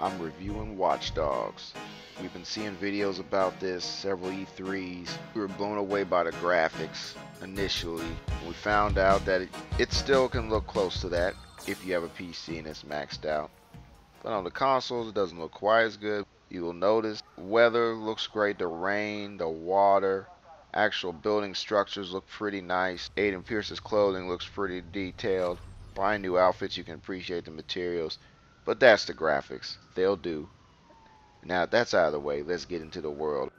I'm reviewing Watch Dogs. We've been seeing videos about this, several E3s. We were blown away by the graphics initially. We found out that it, it still can look close to that if you have a PC and it's maxed out. But on the consoles, it doesn't look quite as good. You will notice weather looks great, the rain, the water, actual building structures look pretty nice. Aiden Pearce's clothing looks pretty detailed. Buying new outfits, you can appreciate the materials. But that's the graphics. They'll do. Now that's out of the way, let's get into the world.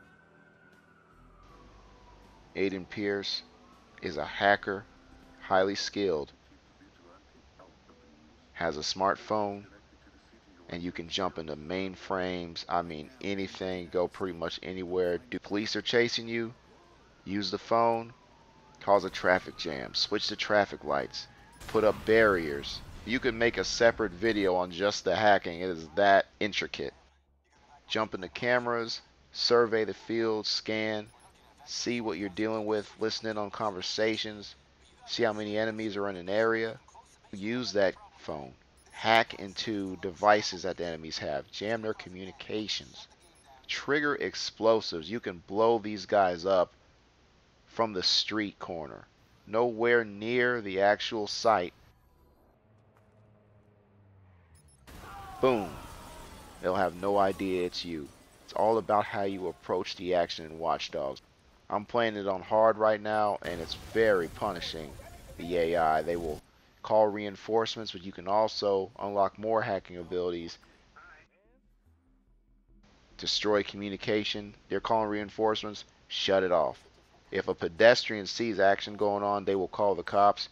Aiden Pearce is a hacker, highly skilled, has a smartphone, and you can jump into mainframes. I mean, anything, go pretty much anywhere. Do police are chasing you? Use the phone, cause a traffic jam, switch the traffic lights, put up barriers. You can make a separate video on just the hacking. It is that intricate jump into cameras, survey the field, scan, see what you're dealing with, listen in on conversations, see how many enemies are in an area. Use that phone. Hack into devices that the enemies have. Jam their communications. Trigger explosives. You can blow these guys up from the street corner. Nowhere near the actual site. Boom. They'll have no idea it's you. It's all about how you approach the action in Watch Dogs. I'm playing it on hard right now, and it's very punishing, the AI. They will call reinforcements, but you can also unlock more hacking abilities. Destroy communication. They're calling reinforcements. Shut it off. If a pedestrian sees action going on, they will call the cops.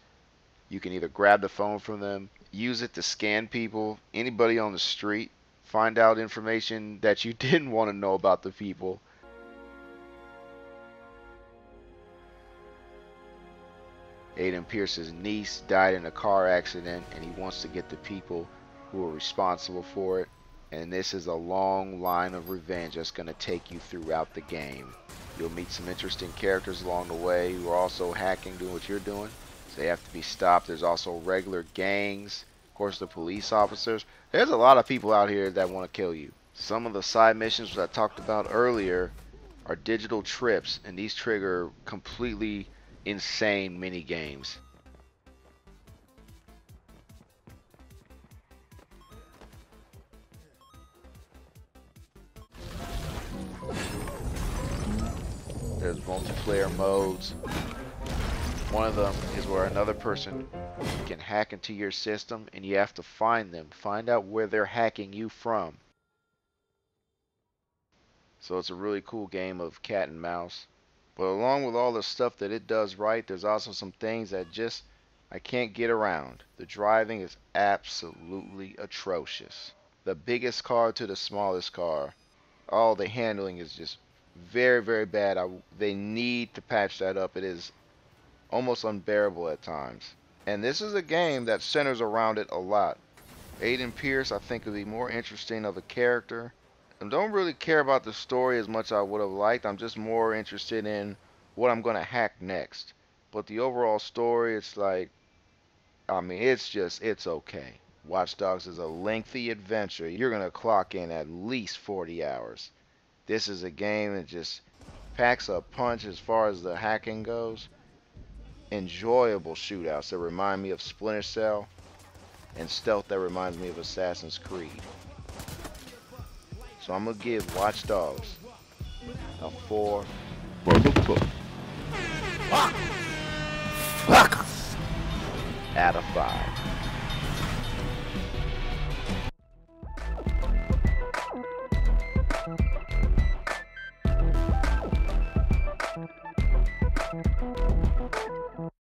You can either grab the phone from them, use it to scan people, anybody on the street, find out information that you didn't want to know about the people. Aiden Pearce's niece died in a car accident and he wants to get the people who are responsible for it. And this is a long line of revenge that's going to take you throughout the game. You'll meet some interesting characters along the way who are also hacking, doing what you're doing. So they have to be stopped. There's also regular gangs Of course, the police officers. There's a lot of people out here that want to kill you. Some of the side missions that I talked about earlier are digital trips, and these trigger completely insane mini games. There's multiplayer modes. One of them is where another person can hack into your system and you have to find them. Find out where they're hacking you from. So it's a really cool game of cat and mouse. But along with all the stuff that it does right, there's also some things that just I can't get around. The driving is absolutely atrocious. The biggest car to the smallest car. All the handling is just very, very bad. I, they need to patch that up. It is almost unbearable at times. And this is a game that centers around it a lot. Aiden Pearce, I think, would be more interesting of a character. I don't really care about the story as much as I would have liked. I'm just more interested in what I'm going to hack next. But the overall story, it's like, I mean, it's just, it's okay. Watch Dogs is a lengthy adventure. You're going to clock in at least 40 hours. This is a game that just packs a punch as far as the hacking goes enjoyable shootouts that remind me of Splinter Cell and stealth that reminds me of Assassin's Creed. So I'm gonna give Watch Dogs a four out of five.